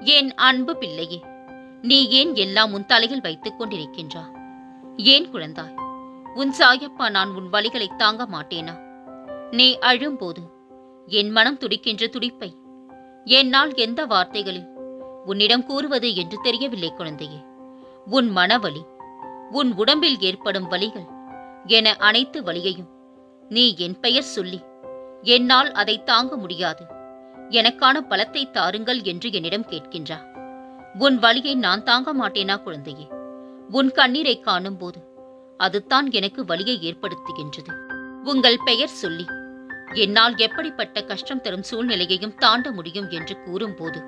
என் அன்பு பிள்ளையே நீ ஏன் எல்லாம் உன் தலையில் வைத்துக் கொண்டிருக்கின்றா? ஏன் குழந்தாய்? உன் சாயப்பா நான் உன் வழிகளை தாங்க மாட்டேனா? நீ அழும்போது என் மனம் துடிக்கின்ற துடிப்பை என்னால் எந்த வார்த்தைகளில் உன்னிடம் கூறுவது என்று தெரியவில்லை குழந்தையே. உன் மனவலி உன் உடம்பில் ஏற்படும் வலிகள் என அனைத்து வழியையும் நீ என் பெயர் சொல்லி என்னால் அதை தாங்க முடியாது. எனக்கான பலத்தை தாருங்கள் என்று என்னிடம் கேட்கின்றா. உன் வலியை நான் தாங்க மாட்டேனா குழந்தையே? உன் கண்ணீரை காணும் போது அதுதான் எனக்கு வலியை ஏற்படுத்துகின்றது. உங்கள் பெயர் சொல்லி என்னால் எப்படிப்பட்ட கஷ்டம் தரும் சூழ்நிலையையும் தாண்ட முடியும் என்று கூறும்போது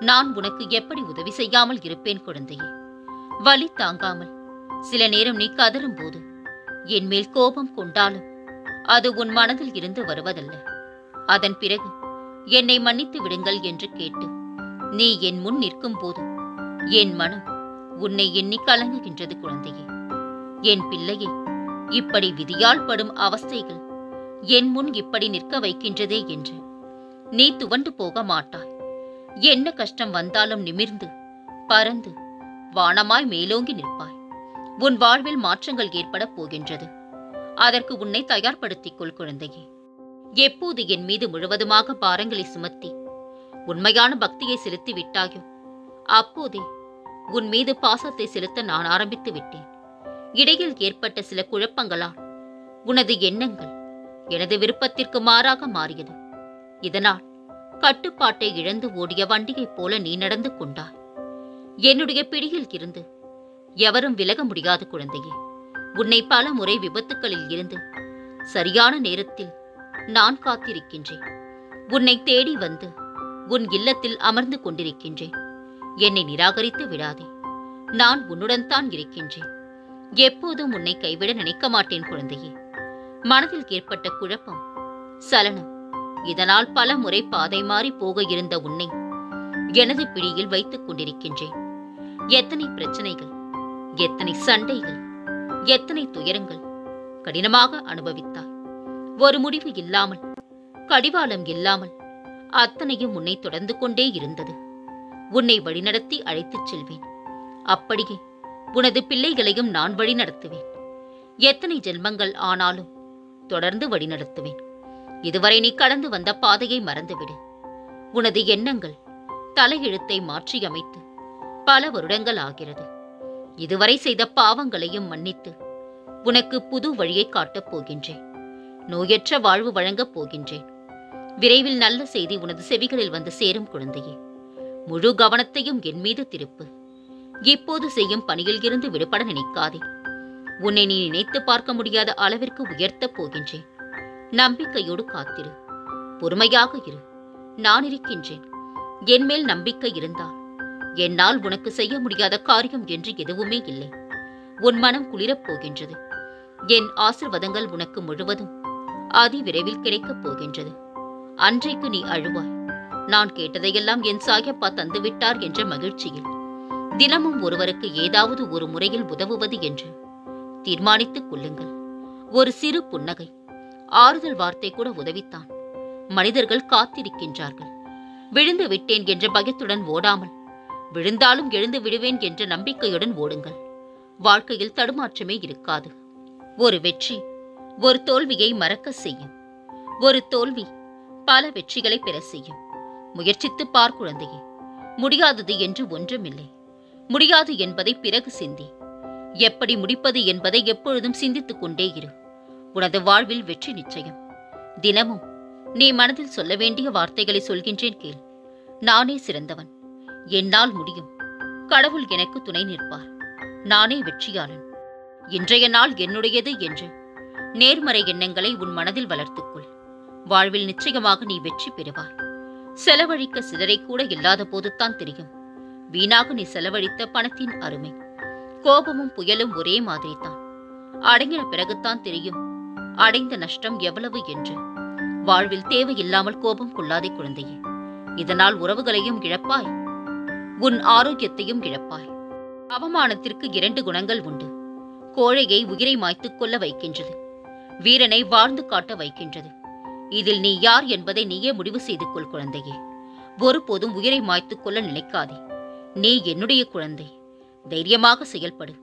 நான் உனக்கு எப்படி உதவி செய்யாமல் இருப்பேன் குழந்தையே? வலி தாங்காமல் சில நேரம் நீ கதறும் போது என் மேல் கோபம் கொண்டாலும் அது உன் மனதில் இருந்து வருவதல்ல. அதன் பிறகு என்னை மன்னித்து விடுங்கள் என்று கேட்டு நீ என் முன் நிற்கும் போது என் மனம் உன்னை எண்ணி கலங்குகின்றது குழந்தையே. என் பிள்ளையே இப்படி விதியால் படும் அவஸ்தைகள் என் முன் இப்படி நிற்க வைக்கின்றதே என்று நீ துவண்டு போக மாட்டாய். என்ன கஷ்டம் வந்தாலும் நிமிர்ந்து பறந்து வானமாய் மேலோங்கி நிற்பாய். உன் வாழ்வில் மாற்றங்கள் ஏற்படப் போகின்றது. அதற்கு உன்னை தயார்படுத்திக் கொள் குழந்தையே. எப்போது என் மீது முழுவதுமாக பாரங்களை சுமத்தி உண்மையான பக்தியை செலுத்தி விட்டாயோ? அப்போதே உன் மீது பாசத்தை செலுத்த நான் ஆரம்பித்து விட்டேன். இடையில் ஏற்பட்ட சில குழப்பங்களால் உனது எண்ணங்கள் எனது விருப்பத்திற்கு மாறாக மாறியது. இதனால் கட்டுப்பாட்டை இழந்து ஓடிய வண்டியைப் போல நீ நடந்து கொண்டாய். என்னுடைய பிடியில் இருந்து எவரும் விலக முடியாது குழந்தையே. உன்னை பல முறை விபத்துக்களில் இருந்து சரியான நேரத்தில் நான் காத்திருக்கின்றேன். உன்னை தேடி வந்து உன் இல்லத்தில் அமர்ந்து கொண்டிருக்கின்றேன். என்னை நிராகரித்து விடாதே. நான் உன்னுடன் தான் இருக்கின்றேன். எப்போதும் உன்னை கைவிட நினைக்க மாட்டேன் குழந்தையே. மனதில் ஏற்பட்ட குழப்பம் சலனம் இதனால் பல முறை பாதை மாறி போக இருந்த உன்னை எனது பிடியில் வைத்துக் கொண்டிருக்கின்றேன். எத்தனை பிரச்சனைகள் எத்தனை சண்டைகள் எத்தனை துயரங்கள் கடினமாக அனுபவித்தாய். ஒரு முடிவு இல்லாமல் கடிவாளம் இல்லாமல் அத்தனையும் உன்னை தொடர்ந்து கொண்டே இருந்தது. உன்னை வழிநடத்தி அழைத்துச் செல்வேன். அப்படியே உனது பிள்ளைகளையும் நான் வழிநடத்துவேன். எத்தனை ஜென்மங்கள் ஆனாலும் தொடர்ந்து வழிநடத்துவேன். இதுவரை நீ கடந்து வந்த பாதையை மறந்துவிடு. உனது எண்ணங்கள் தலையெழுத்தை மாற்றியமைத்து பல வருடங்கள் ஆகிறது. இதுவரை செய்த பாவங்களையும் மன்னித்து உனக்கு புது வழியை காட்டப் போகின்றேன். நோயற்ற வாழ்வு வழங்கப் போகின்றேன். விரைவில் நல்ல செய்தி உனது செவிகளில் வந்து சேரும் குழந்தையே. முழு கவனத்தையும் என் மீது திருப்பு. இப்போது செய்யும் பணியில் இருந்து விடுபட நினைக்காதே. உன்னை நீ நினைத்து பார்க்க முடியாத அளவிற்கு உயர்த்தப் போகின்றேன். நம்பிக்கையோடு காத்திரு. பொறுமையாக இரு. நான் இருக்கின்றேன். என் மேல் நம்பிக்கை இருந்தால். என்னால் உனக்கு செய்ய முடியாத காரியம் என்று எதுவுமே இல்லை. உன் மனம் குளிரப் போகின்றது. என் ஆசிர்வாதங்கள் உனக்கு முழுவதும். அதிவிரைவில் கிடைக்கப் போகின்றது. அன்றைக்கு நீ அழுவாய். நான் கேட்டதையெல்லாம் என் சாயப்பா தந்துவிட்டார் என்ற மகிழ்ச்சியில். தினமும் ஒருவருக்கு ஏதாவது ஒரு முறையில் உதவுவது என்று தீர்மானித்துக் கொள்ளுங்கள். ஒரு சிறு புன்னகை ஆறுதல் வார்த்தை கூட உதவித்தான். மனிதர்கள் காத்திருக்கின்றார்கள். விழுந்து விட்டேன் என்ற பயத்துடன் ஓடாமல் விழுந்தாலும் எழுந்து விடுவேன் என்ற நம்பிக்கையுடன் ஓடுங்கள். வாழ்க்கையில் தடுமாற்றமே இருக்காது. ஒரு வெற்றி ஒரு தோல்வியை மறக்க செய்யும். ஒரு தோல்வி பல வெற்றிகளை பெற செய்யும். முயற்சித்து பார் குழந்தையே முடியாதது என்று ஒன்றுமில்லை. முடியாது என்பதை பிறகு சிந்தி. எப்படி முடிப்பது என்பதை எப்பொழுதும் சிந்தித்துக் கொண்டே இரு. உனது வாழ்வில் வெற்றி நிச்சயம். தினமும் நீ மனதில் சொல்ல வேண்டிய வார்த்தைகளை சொல்கின்றேன் கேள். நானே சிறந்தவன். என்னால் முடியும். கடவுள் எனக்கு துணை நிற்பார். நானே வெற்றியாளன். இன்றைய நாள் என்னுடையது என்று நேர்மறை எண்ணங்களை உன் மனதில் வளர்த்துக்கொள். வாழ்வில் நிச்சயமாக நீ வெற்றி பெறுவாய். செலவழிக்க சிலரைக்கூட கூட இல்லாத போதுதான் தெரியும். வீணாக நீ செலவழித்த பணத்தின் அருமை. கோபமும் புயலும் ஒரே மாதிரிதான். அடங்கின பிறகுதான் தெரியும். அடைந்த நஷ்டம் எவ்வளவு என்று. வாழ்வில் தேவையில்லாமல் கோபம் கொள்ளாதே குழந்தையே. இதனால் உறவுகளையும் இழப்பாய். உன் ஆரோக்கியத்தையும் இழப்பாய். அவமானத்திற்கு இரண்டு குணங்கள் உண்டு. கோழையை உயிரை மாய்த்துக் கொள்ள வைக்கின்றது. வீரனை வாழ்ந்து காட்ட வைக்கின்றது. இதில் நீ யார் என்பதை நீயே முடிவு செய்து கொள் குழந்தையே ஒருபோதும் உயிரை மாய்த்துக் கொள்ள நினைக்காதே. நீ என்னுடைய குழந்தை. தைரியமாக செயல்படு.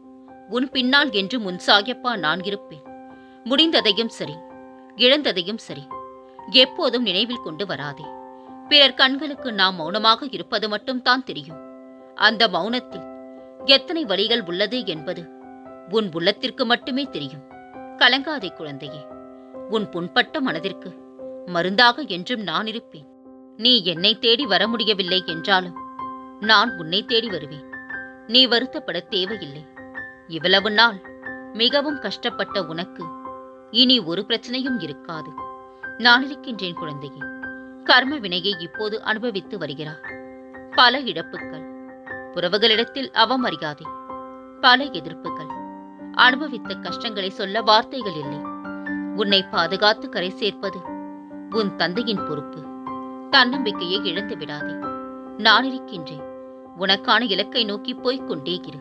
உன் பின்னால் என்று முன் சாயப்பா நான் இருப்பேன். முடிந்ததையும் சரி. இழந்ததையும் சரி. எப்போதும் நினைவில் கொண்டு வராதே. பிறர் கண்களுக்கு நாம் மௌனமாக இருப்பது மட்டும் தான் தெரியும். அந்த மௌனத்தில் எத்தனை வழிகள் உள்ளது என்பது உன் உள்ளத்திற்கு மட்டுமே தெரியும். கலங்காதே குழந்தையே. உன் புண்பட்ட மனதிற்கு மருந்தாக என்றும் நான் இருப்பேன். நீ என்னை தேடி வர முடியவில்லை என்றாலும் நான் உன்னை தேடி வருவேன். நீ வருத்தப்பட தேவையில்லை. இவ்வளவு நாள் மிகவும் கஷ்டப்பட்ட உனக்கு இனி ஒரு பிரச்சனையும் இருக்காது. நான் இருக்கின்றேன் குழந்தையே. கர்ம வினையை இப்போது அனுபவித்து வருகிறார். பல இழப்புகள். உறவுகளிடத்தில் அவமரியாதை. பல எதிர்ப்புகள். அனுபவித்த கஷ்டங்களை சொல்ல வார்த்தைகள் இல்லை. உன்னை பாதுகாத்து கரை சேர்ப்பது உன் தந்தையின் பொறுப்பு. தன்னம்பிக்கையை இழந்து விடாதே. நான் இருக்கின்றேன். உனக்கான இலக்கை நோக்கி போய்க் கொண்டே இரு.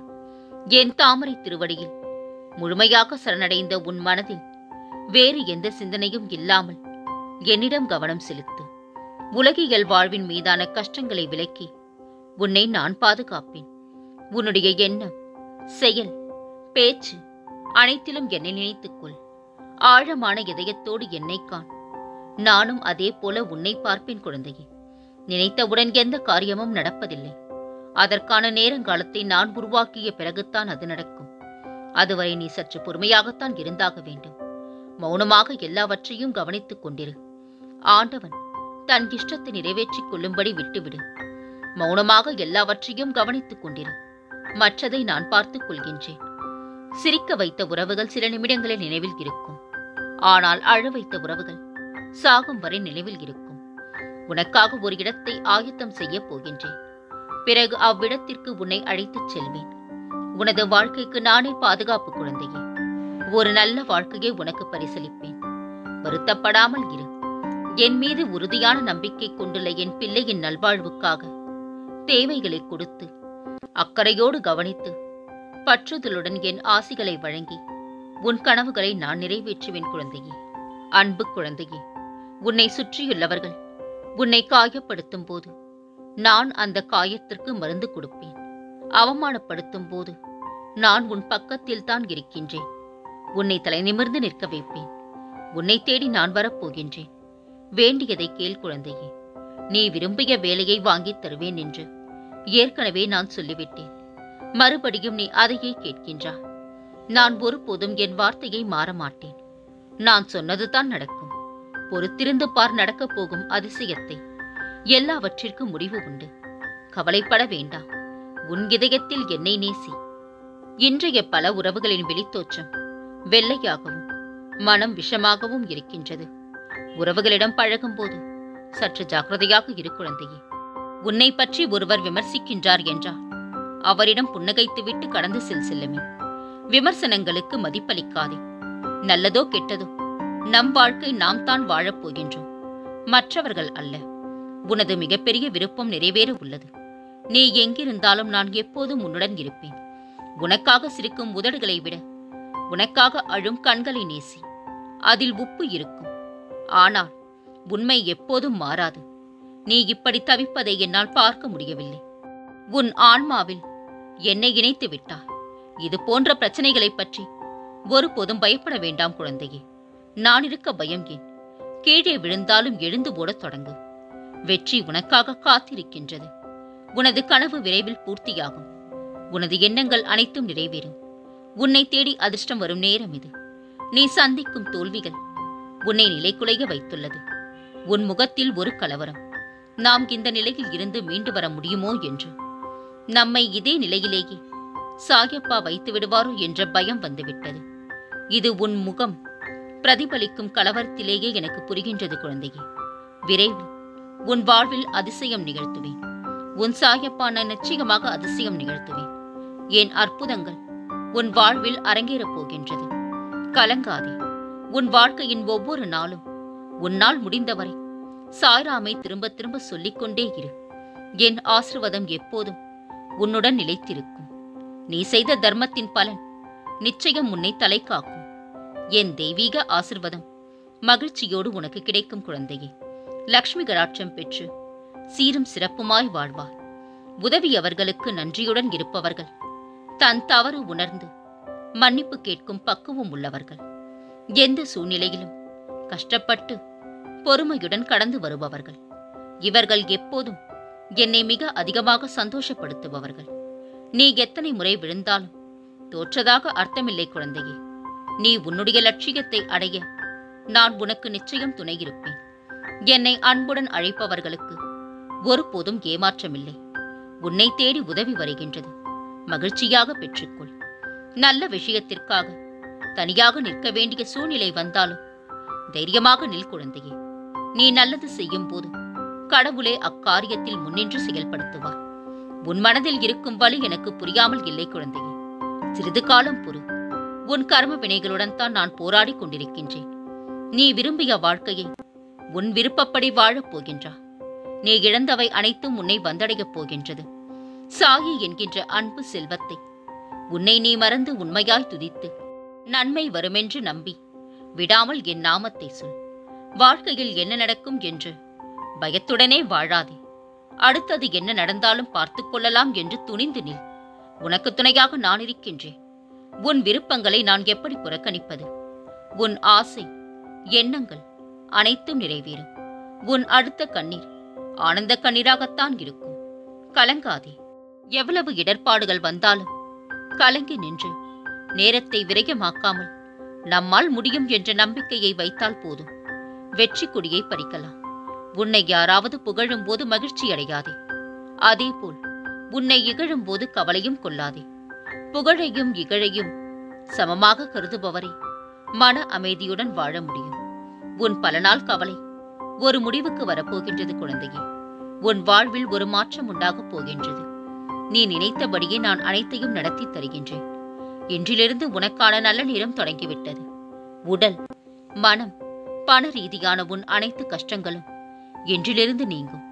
என் தாமரை திருவடியில் முழுமையாக சரணடைந்த உன் மனதில் வேறு எந்த சிந்தனையும் இல்லாமல் என்னிடம் கவனம் செலுத்து. உலகியல் வாழ்வின் மீதான கஷ்டங்களை விலக்கி உன்னை நான் பாதுகாப்பேன். உன்னுடைய எண்ணம் செயல் பேச்சு. அனைத்திலும் என்னை நினைத்துக்கொள். ஆழமான இதயத்தோடு என்னை காண். நானும் அதே போல உன்னை பார்ப்பேன் குழந்தையே. நினைத்தவுடன் எந்த காரியமும் நடப்பதில்லை. அதற்கான நேரங்காலத்தை நான் உருவாக்கிய பிறகுத்தான் அது நடக்கும். அதுவரை நீ சற்று பொறுமையாகத்தான் இருந்தாக வேண்டும். மௌனமாக எல்லாவற்றையும் கவனித்துக் கொண்டிரு. ஆண்டவன் தன் இஷ்டத்தை நிறைவேற்றிக் கொள்ளும்படி விட்டுவிடு. மௌனமாக எல்லாவற்றையும் கவனித்துக் கொண்டிரு. மற்றதை நான் பார்த்துக் கொள்கின்றேன். சிரிக்க வைத்த உறவுகள் சில நிமிடங்களில் நினைவில் இருக்கும். ஆனால் அழ வைத்த உறவுகள் சாகும் வரை நினைவில் இருக்கும். உனக்காக ஒரு இடத்தை ஆயத்தம் செய்யப் போகின்றேன். பிறகு அவ்விடத்திற்கு உன்னை அழைத்துச் செல்வேன். உனது வாழ்க்கைக்கு நானே பாதுகாப்பு குழந்தையே. ஒரு நல்ல வாழ்க்கையை உனக்கு பரிசளிப்பேன். வருத்தப்படாமல் இரு. என் மீது உறுதியான நம்பிக்கை கொண்டுள்ள என் பிள்ளையின் நல்வாழ்வுக்காக தேவைகளை கொடுத்து அக்கறையோடு கவனித்து பற்றுதலுடன் என் ஆசிகளை வழங்கி உன் கனவுகளை நான் நிறைவேற்றுவேன் குழந்தையே. அன்பு குழந்தையே உன்னை சுற்றியுள்ளவர்கள் உன்னை காயப்படுத்தும் போது நான் அந்த காயத்திற்கு மருந்து கொடுப்பேன். அவமானப்படுத்தும் போது நான் உன் பக்கத்தில் தான் இருக்கின்றேன். உன்னை தலை நிமிர்ந்து நிற்க வைப்பேன். உன்னை தேடி நான் வரப்போகின்றேன். வேண்டியதை கேள் குழந்தையே. நீ விரும்பிய வேலையை வாங்கித் தருவேன் என்று ஏற்கனவே நான் சொல்லிவிட்டேன். மறுபடியும் நீ அதையே கேட்கின்றாய் நான் ஒருபோதும் என் வார்த்தையை மாற மாட்டேன் நான் சொன்னதுதான் நடக்கும். பொறுத்திருந்து பார் நடக்கப் போகும் அதிசயத்தை. எல்லாவற்றிற்கும் முடிவு உண்டு. கவலைப்பட வேண்டாம் உன் இதயத்தில் என்னை நேசி. இன்றைய பல உறவுகளின் வெளித்தோற்றம் வெள்ளையாகவும் மனம் விஷமாகவும் இருக்கின்றது. உறவுகளிடம் பழகும்போது சற்று ஜாக்கிரதையாக இரு குழந்தையே. உன்னை பற்றி ஒருவர் விமர்சிக்கின்றார் என்றார் அவரிடம் புன்னகைத்துவிட்டு கடந்து செல் செல்லுமே. விமர்சனங்களுக்கு மதிப்பளிக்காதே. நல்லதோ கெட்டதோ நம் வாழ்க்கை நாம் தான் வாழப்போகின்றோம் மற்றவர்கள் அல்ல. உனது மிகப்பெரிய விருப்பம் நிறைவேற உள்ளது. நீ எங்கிருந்தாலும் நான் எப்போதும் உன்னுடன் இருப்பேன். உனக்காக சிரிக்கும் உதடுகளை விட உனக்காக அழும் கண்களை நேசி. அதில் உப்பு இருக்கும். ஆனால் உண்மை எப்போதும் மாறாது. நீ இப்படி தவிப்பதை என்னால் பார்க்க முடியவில்லை. உன் ஆன்மாவில் என்னை இணைத்து விட்டார். இது போன்ற பிரச்சனைகளைப் பற்றி ஒருபோதும் பயப்பட வேண்டாம் குழந்தையே. நான் இருக்க பயம் ஏன்? கீழே விழுந்தாலும் எழுந்து ஓடத் தொடங்கு. வெற்றி உனக்காக காத்திருக்கின்றது. உனது கனவு விரைவில் பூர்த்தியாகும். உனது எண்ணங்கள் அனைத்தும் நிறைவேறும். உன்னை தேடி அதிர்ஷ்டம் வரும் நேரம் இது. நீ சந்திக்கும் தோல்விகள் உன்னை நிலைக்குலைய வைத்துள்ளது. உன் முகத்தில் ஒரு கலவரம். நாம் இந்த நிலையில் இருந்து மீண்டு வர முடியுமோ என்று. நம்மை இதே நிலையிலேயே சாயப்பா வைத்து விடுவாரோ என்ற பயம் வந்துவிட்டது. இது உன் முகம். பிரதிபலிக்கும் கலவரத்திலேயே எனக்கு புரிகின்றது குழந்தையே. விரைவில் உன் வாழ்வில் அதிசயம் நிகழ்த்துவேன். உன் சாயப்பா நான் நிச்சயமாக அதிசயம் நிகழ்த்துவேன். என் அற்புதங்கள் உன் வாழ்வில் அரங்கேறப் போகின்றது. கலங்காதே. உன் வாழ்க்கையின் ஒவ்வொரு நாளும் உன்னால் முடிந்தவரை சாய்ராமை திரும்ப திரும்ப சொல்லிக்கொண்டே இரு. என் ஆசிர்வாதம் எப்போதும் உன்னுடன் நிலைத்திருக்கும். நீ செய்த தர்மத்தின் பலன் நிச்சயம் உன்னை தலை காக்கும். என் தெய்வீக ஆசிர்வாதம் மகிழ்ச்சியோடு உனக்கு கிடைக்கும் குழந்தையே. லக்ஷ்மி கடாட்சம் பெற்று சீரும் சிறப்புமாய் வாழ்வார். உதவியவர்களுக்கு நன்றியுடன் இருப்பவர்கள். தன் தவறு உணர்ந்து மன்னிப்பு கேட்கும் பக்குவம் உள்ளவர்கள். எந்த சூழ்நிலையிலும் கஷ்டப்பட்டு பொறுமையுடன் கடந்து வருபவர்கள். இவர்கள் எப்போதும் என்னை மிக அதிகமாக சந்தோஷப்படுத்துபவர்கள். நீ எத்தனை முறை விழுந்தாலும் தோற்றதாக அர்த்தமில்லை குழந்தையே. நீ உன்னுடைய லட்சியத்தை அடைய நான் உனக்கு நிச்சயம் துணையிருப்பேன். என்னை அன்புடன் அழைப்பவர்களுக்கு ஒருபோதும் ஏமாற்றமில்லை. உன்னை தேடி உதவி வருகின்றது. மகிழ்ச்சியாக பெற்றுக்கொள். நல்ல விஷயத்திற்காக தனியாக நிற்க வேண்டிய சூழ்நிலை வந்தாலும் தைரியமாக நில் குழந்தையே. நீ நல்லது செய்யும் போது கடவுளே அக்காரியத்தில் முன்னின்று செயல்படுத்துவார். உன் மனதில் இருக்கும் வழி எனக்கு புரியாமல் இல்லை குழந்தையே. சிறிது காலம் பொறு. உன் கர்ம வினைகளுடன் தான் நான் போராடிக் கொண்டிருக்கின்றேன். நீ விரும்பிய வாழ்க்கையை உன் விருப்பப்படி வாழப் போகின்றா. நீ இழந்தவை அனைத்தும் உன்னை வந்தடையப் போகின்றது. சாயி என்கின்ற அன்பு செல்வத்தை உன்னை நீ மறந்து உண்மையாய் துதித்து நன்மை வருமென்று நம்பி விடாமல் என் நாமத்தை சொல். வாழ்க்கையில் என்ன நடக்கும் என்று பயத்துடனே வாழாதே. அடுத்தது என்ன நடந்தாலும் பார்த்துக் கொள்ளலாம் என்று துணிந்து நில். உனக்கு துணையாக நான் இருக்கின்றேன். உன் விருப்பங்களை நான் எப்படி புறக்கணிப்பது? உன் ஆசை எண்ணங்கள் அனைத்தும் நிறைவேறும் உன் அடுத்த கண்ணீர் ஆனந்த கண்ணீராகத்தான் இருக்கும். கலங்காதே. எவ்வளவு இடர்பாடுகள் வந்தாலும் கலங்கி நின்று நேரத்தை விரயமாக்காமல் நம்மால் முடியும் என்ற நம்பிக்கையை வைத்தால் போதும். வெற்றி கொடியை பறிக்கலாம். உன்னை யாராவது புகழும் போது மகிழ்ச்சி அடையாதே அதேபோல் உன்னை இகழும் போது கவலையும் கொள்ளாதே. புகழையும் இகழையும் சமமாக கருதுபவரே மன அமைதியுடன் வாழ முடியும். உன் பல நாள் கவலை ஒரு முடிவுக்கு வரப்போகின்றது குழந்தையே. உன் வாழ்வில் ஒரு மாற்றம் உண்டாகப் போகின்றது. நீ நினைத்தபடியே நான் அனைத்தையும் நடத்தி தருகின்றேன். இன்றிலிருந்து உனக்கான நல்ல நேரம் தொடங்கிவிட்டது. உடல் மனம் பண ரீதியான உன் அனைத்து கஷ்டங்களும் இன்றிலிருந்து நீங்கும்.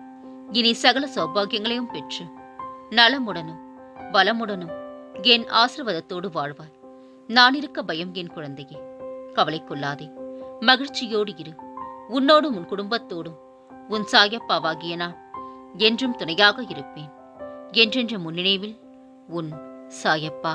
இனி சகல சௌபாகியங்களையும் பெற்று நலமுடனும் பலமுடனும் என் ஆசிர்வாதத்தோடு வாழ்வாய். நான் இருக்க பயம் என் குழந்தையே கவலை கொள்ளாதே மகிழ்ச்சியோடு இரு. உன்னோடும் உன் குடும்பத்தோடும் உன் சாயப்பாவாகிய நான் என்றும் துணையாக இருப்பேன். என்றென்ற முன்னினைவில் உன் சாயப்பா.